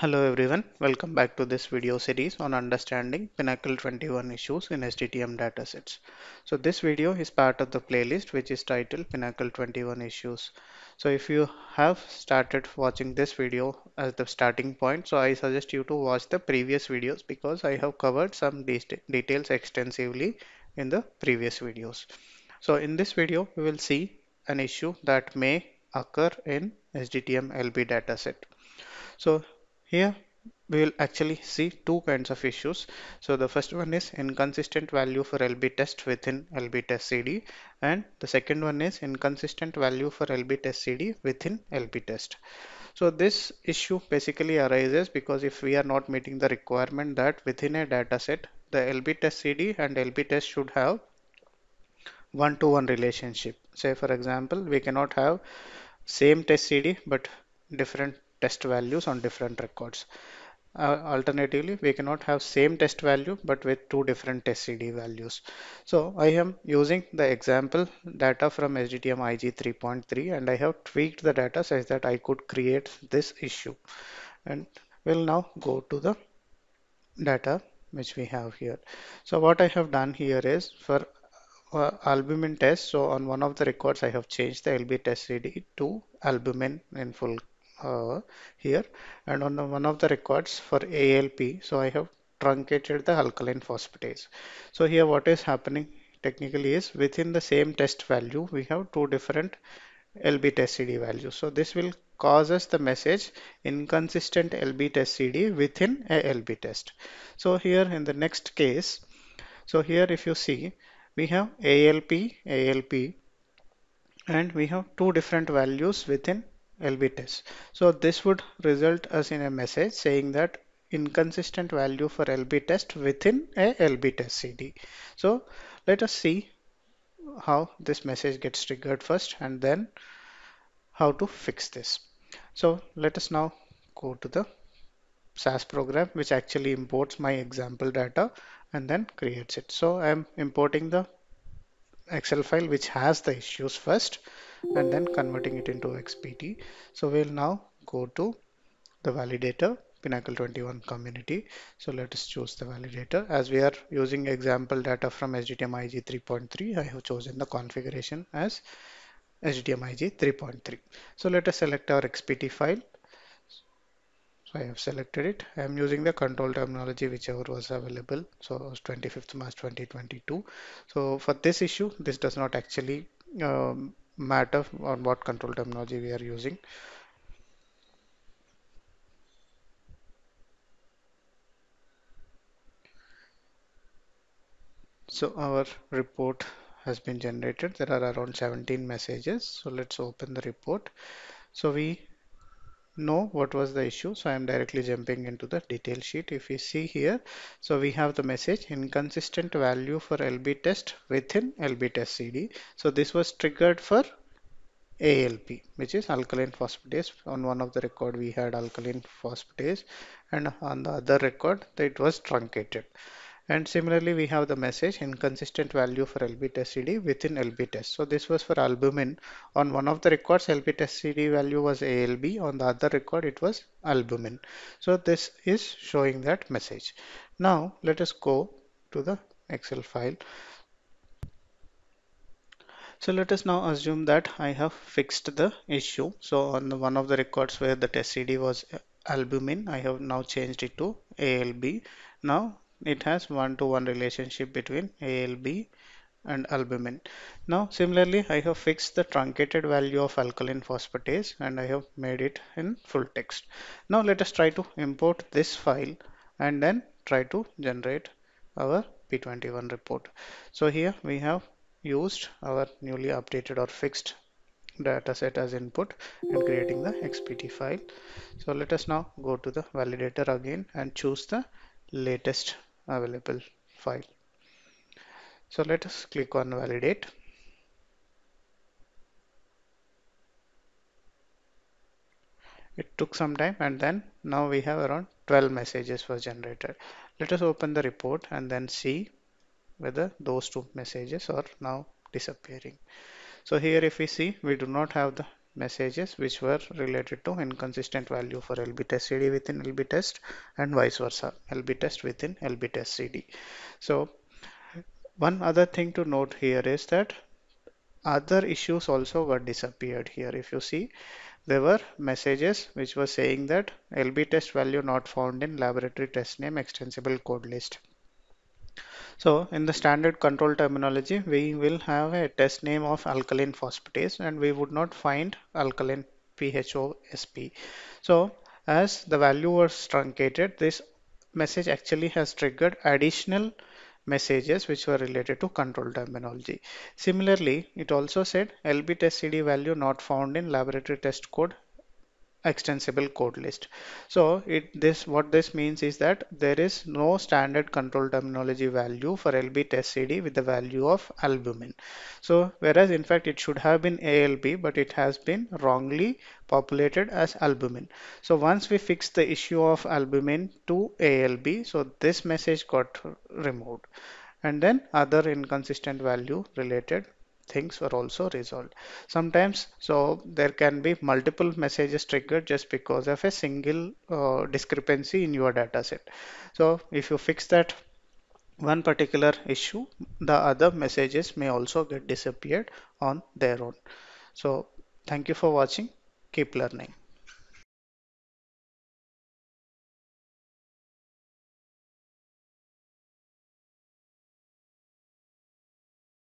Hello everyone, welcome back to this video series on understanding Pinnacle 21 issues in SDTM datasets. So this video is part of the playlist which is titled Pinnacle 21 issues. So if you have started watching this video as the starting point, so I suggest you to watch the previous videos because I have covered some de details extensively in the previous videos. So in this video, we will see an issue that may occur in SDTM LB dataset. So here we will actually see two kinds of issues. So the first one is inconsistent value for LB test within LB test CD and the second one is inconsistent value for LB test CD within LB test. So this issue basically arises because if we are not meeting the requirement that within a dataset the LB test CD and LB test should have one-to-one -one relationship. Say for example, we cannot have same test CD but different test values on different records. Uh, alternatively, we cannot have same test value but with two different test CD values. So I am using the example data from SDTM IG 3.3 and I have tweaked the data such that I could create this issue. And we'll now go to the data which we have here. So what I have done here is for uh, albumin test. So on one of the records, I have changed the LB test CD to albumin in full uh, here. And on the, one of the records for ALP so I have truncated the alkaline phosphatase. So here what is happening technically is within the same test value we have two different LB test CD values. So this will cause us the message inconsistent LB test CD within a LB test. So here in the next case so here if you see we have ALP ALP and we have two different values within LB test. So this would result us in a message saying that inconsistent value for LB test within a LB test CD. So let us see how this message gets triggered first and then how to fix this. So let us now go to the SAS program which actually imports my example data and then creates it. So I'm importing the Excel file which has the issues first and then converting it into XPT. So we'll now go to the validator Pinnacle 21 community. So let us choose the validator. As we are using example data from SDTM IG 3.3, I have chosen the configuration as SDTM IG 3.3. So let us select our XPT file. So I have selected it. I am using the control terminology whichever was available. So it was 25th March 2022. So for this issue, this does not actually um, matter on what control terminology we are using. So our report has been generated. There are around 17 messages. So let's open the report. So we know what was the issue. So I'm directly jumping into the detail sheet. If you see here, so we have the message inconsistent value for LB test within LB test CD. So this was triggered for ALP, which is alkaline phosphatase. On one of the record, we had alkaline phosphatase, and on the other record, it was truncated. And similarly, we have the message inconsistent value for LB test CD within LB test. So this was for albumin. On one of the records, LB test CD value was ALB. On the other record, it was albumin. So this is showing that message. Now let us go to the Excel file. So let us now assume that I have fixed the issue. So on the one of the records where the test CD was albumin, I have now changed it to ALB. Now it has one-to-one relationship between ALB and albumin. Now similarly I have fixed the truncated value of alkaline phosphatase and I have made it in full text. Now let us try to import this file and then try to generate our P21 report. So here we have used our newly updated or fixed data set as input and creating the XPT file. So let us now go to the validator again and choose the latest available file. So let us click on validate. It took some time and then now we have around 12 messages was generated. Let us open the report and then see whether those two messages are now disappearing. So here if we see we do not have the messages which were related to inconsistent value for LB test CD within LB test and vice versa LB test within LB test CD. So one other thing to note here is that other issues also were disappeared here. If you see, there were messages which were saying that LB test value not found in laboratory test name extensible code list. So in the standard control terminology, we will have a test name of alkaline phosphatase and we would not find alkaline PHOSP. So as the value was truncated, this message actually has triggered additional messages which were related to control terminology. Similarly, it also said LB test CD value not found in laboratory test code extensible code list. So it this what this means is that there is no standard control terminology value for LB test CD with the value of albumin. So whereas in fact it should have been ALB but it has been wrongly populated as albumin. So once we fix the issue of albumin to ALB so this message got removed and then other inconsistent value related things were also resolved. Sometimes, so there can be multiple messages triggered just because of a single uh, discrepancy in your data set. So if you fix that one particular issue, the other messages may also get disappeared on their own. So thank you for watching. Keep learning.